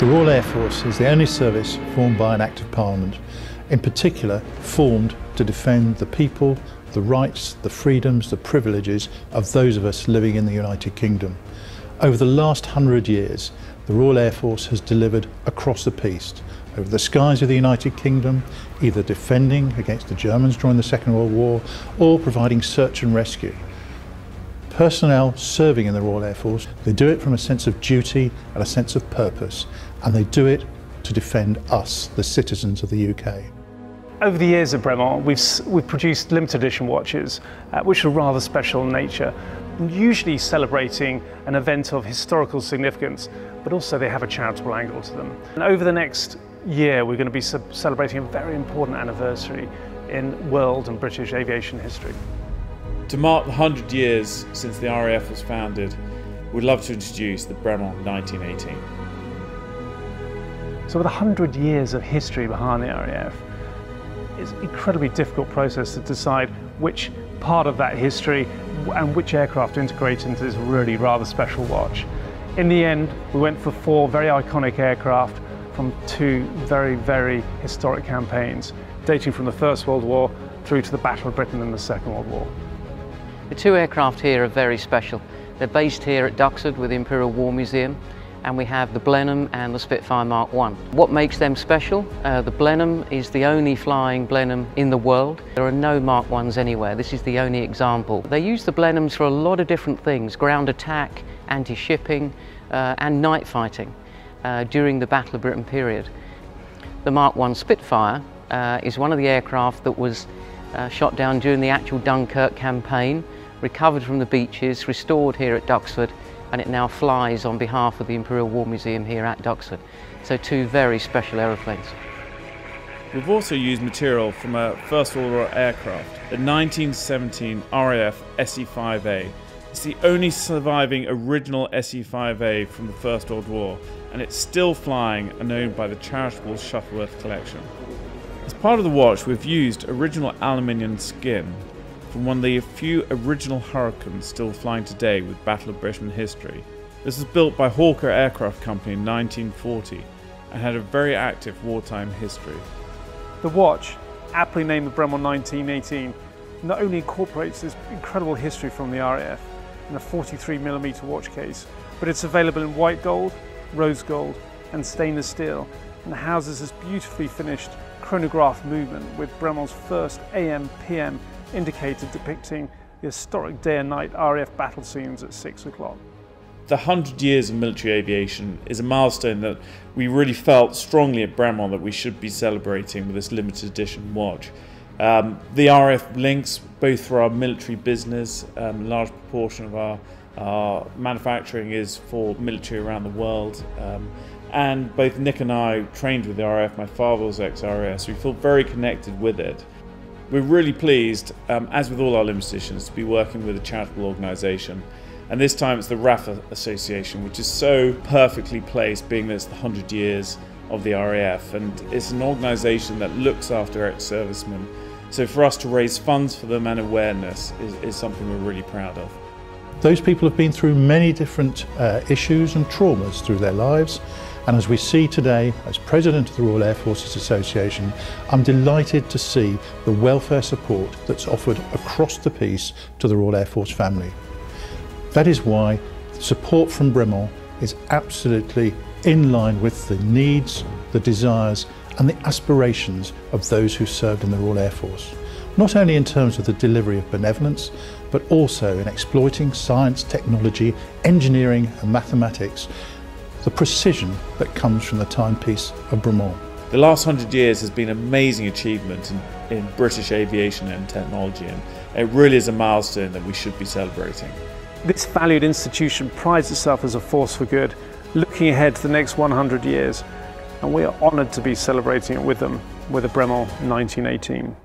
The Royal Air Force is the only service formed by an Act of Parliament, in particular formed to defend the people, the rights, the freedoms, the privileges of those of us living in the United Kingdom. Over the last hundred years, the Royal Air Force has delivered across the piece, over the skies of the United Kingdom, either defending against the Germans during the Second World War or providing search and rescue. Personnel serving in the Royal Air Force, they do it from a sense of duty and a sense of purpose, and they do it to defend us, the citizens of the UK. Over the years at Bremont, we've, we've produced limited edition watches, uh, which are rather special in nature, usually celebrating an event of historical significance, but also they have a charitable angle to them. And over the next year, we're going to be celebrating a very important anniversary in world and British aviation history. To mark the 100 years since the RAF was founded, we'd love to introduce the Bremont 1918. So with 100 years of history behind the RAF, it's an incredibly difficult process to decide which part of that history and which aircraft to integrate into this really rather special watch. In the end, we went for four very iconic aircraft from two very, very historic campaigns, dating from the First World War through to the Battle of Britain and the Second World War. The two aircraft here are very special. They're based here at Duxford with the Imperial War Museum and we have the Blenheim and the Spitfire Mark I. What makes them special? Uh, the Blenheim is the only flying Blenheim in the world. There are no Mark Is anywhere. This is the only example. They use the Blenheims for a lot of different things, ground attack, anti-shipping uh, and night fighting uh, during the Battle of Britain period. The Mark I Spitfire uh, is one of the aircraft that was uh, shot down during the actual Dunkirk campaign, recovered from the beaches, restored here at Duxford and it now flies on behalf of the Imperial War Museum here at Duxford. So two very special aeroplanes. We've also used material from a First World War aircraft, the 1917 RAF SE-5A. It's the only surviving original SE-5A from the First World War, and it's still flying and owned by the charitable Shuttleworth Collection. As part of the watch, we've used original aluminium skin from one of the few original Hurricanes still flying today with Battle of Britain history. This was built by Hawker Aircraft Company in 1940 and had a very active wartime history. The watch, aptly named the Bremont 1918, not only incorporates this incredible history from the RAF in a 43mm watch case, but it's available in white gold, rose gold and stainless steel and houses this beautifully finished chronograph movement with Bremont's first AM PM indicator depicting the historic day and night RAF battle scenes at 6 o'clock. The 100 years of military aviation is a milestone that we really felt strongly at Bremont that we should be celebrating with this limited edition watch. Um, the RAF links both for our military business, um, a large proportion of our, our manufacturing is for military around the world. Um, and both Nick and I trained with the RAF, my father was ex-RAF, so we feel very connected with it. We're really pleased, um, as with all our limited editions, to be working with a charitable organisation. And this time it's the RAF Association, which is so perfectly placed, being that it's the 100 years of the RAF. And it's an organisation that looks after ex servicemen. So for us to raise funds for them and awareness is, is something we're really proud of. Those people have been through many different uh, issues and traumas through their lives. And as we see today, as President of the Royal Air Forces Association, I'm delighted to see the welfare support that's offered across the piece to the Royal Air Force family. That is why support from Bremont is absolutely in line with the needs, the desires and the aspirations of those who served in the Royal Air Force. Not only in terms of the delivery of benevolence, but also in exploiting science, technology, engineering and mathematics the precision that comes from the timepiece of Bremont. The last hundred years has been an amazing achievement in, in British aviation and technology, and it really is a milestone that we should be celebrating. This valued institution prides itself as a force for good, looking ahead to the next 100 years, and we are honoured to be celebrating it with them with a Bremont 1918.